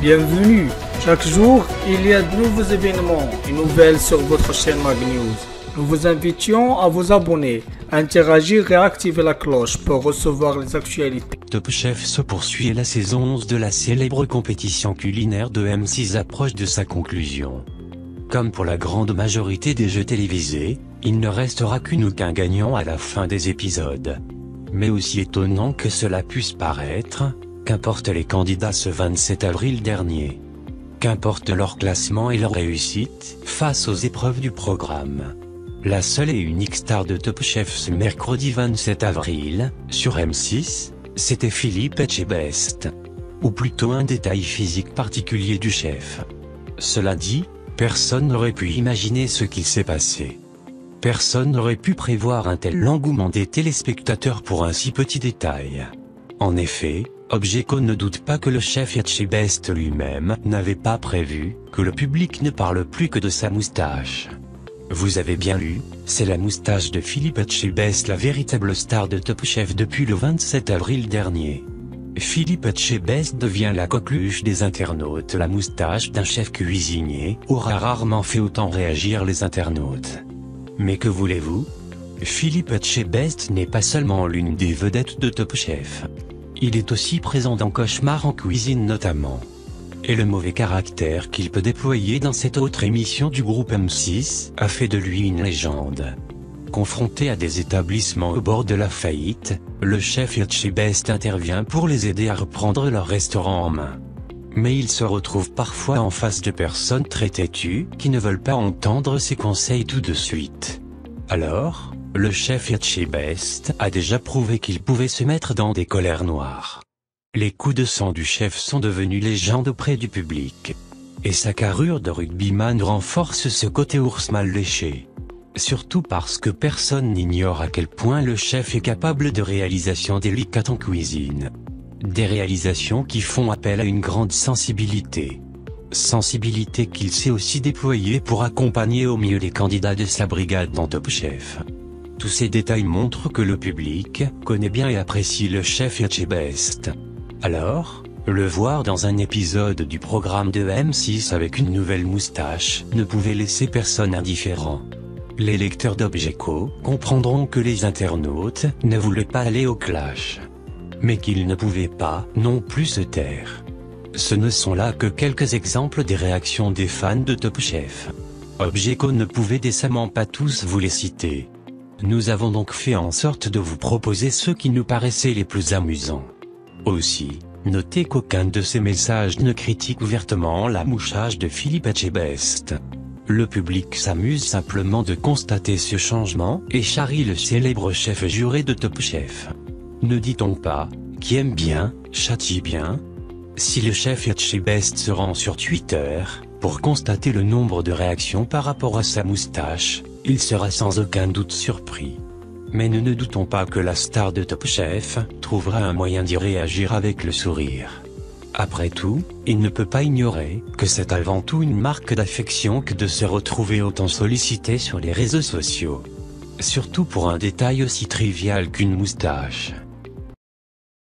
Bienvenue. Chaque jour, il y a de nouveaux événements et nouvelles sur votre chaîne Mag News. Nous vous invitions à vous abonner, interagir et activer la cloche pour recevoir les actualités. Top Chef se poursuit et la saison 11 de la célèbre compétition culinaire de M6 approche de sa conclusion. Comme pour la grande majorité des jeux télévisés, il ne restera qu'une ou qu'un gagnant à la fin des épisodes. Mais aussi étonnant que cela puisse paraître, qu'importe les candidats ce 27 avril dernier. Qu'importe leur classement et leur réussite face aux épreuves du programme. La seule et unique star de Top Chef ce mercredi 27 avril, sur M6, c'était Philippe Etchebest. Ou plutôt un détail physique particulier du chef. Cela dit, Personne n'aurait pu imaginer ce qu'il s'est passé. Personne n'aurait pu prévoir un tel engouement des téléspectateurs pour un si petit détail. En effet, Objeco ne doute pas que le chef Yatchebest lui-même n'avait pas prévu que le public ne parle plus que de sa moustache. Vous avez bien lu, c'est la moustache de Philippe Etchebest la véritable star de Top Chef depuis le 27 avril dernier. Philippe Etchebest devient la coqueluche des internautes. La moustache d'un chef cuisinier aura rarement fait autant réagir les internautes. Mais que voulez-vous? Philippe Etchebest n'est pas seulement l'une des vedettes de Top Chef. Il est aussi présent dans Cauchemar en cuisine notamment. Et le mauvais caractère qu'il peut déployer dans cette autre émission du groupe M6 a fait de lui une légende. Confronté à des établissements au bord de la faillite, le chef Yatchibest intervient pour les aider à reprendre leur restaurant en main. Mais il se retrouve parfois en face de personnes très têtues qui ne veulent pas entendre ses conseils tout de suite. Alors, le chef Yatchibest a déjà prouvé qu'il pouvait se mettre dans des colères noires. Les coups de sang du chef sont devenus légende auprès du public. Et sa carrure de rugbyman renforce ce côté ours mal léché surtout parce que personne n'ignore à quel point le chef est capable de réalisations délicates en cuisine. Des réalisations qui font appel à une grande sensibilité. Sensibilité qu'il sait aussi déployer pour accompagner au mieux les candidats de sa brigade dans Top Chef. Tous ces détails montrent que le public connaît bien et apprécie le chef Best. Alors, le voir dans un épisode du programme de M6 avec une nouvelle moustache ne pouvait laisser personne indifférent. Les lecteurs d'Objeco comprendront que les internautes ne voulaient pas aller au clash. Mais qu'ils ne pouvaient pas non plus se taire. Ce ne sont là que quelques exemples des réactions des fans de Top Chef. Objeco ne pouvait décemment pas tous vous les citer. Nous avons donc fait en sorte de vous proposer ceux qui nous paraissaient les plus amusants. Aussi, notez qu'aucun de ces messages ne critique ouvertement la mouchage de Philippe Etchebest. Le public s'amuse simplement de constater ce changement et charrie le célèbre chef juré de Top Chef. Ne dit-on pas, qui aime bien, châtie bien? Si le chef Best se rend sur Twitter, pour constater le nombre de réactions par rapport à sa moustache, il sera sans aucun doute surpris. Mais nous ne doutons pas que la star de Top Chef trouvera un moyen d'y réagir avec le sourire. Après tout, il ne peut pas ignorer que c'est avant tout une marque d'affection que de se retrouver autant sollicité sur les réseaux sociaux. Surtout pour un détail aussi trivial qu'une moustache.